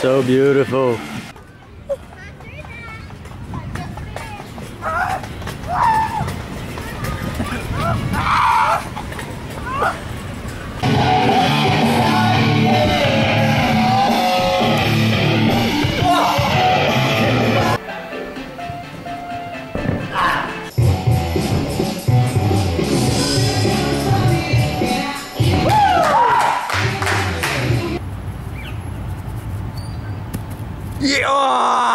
so beautiful. Yeah!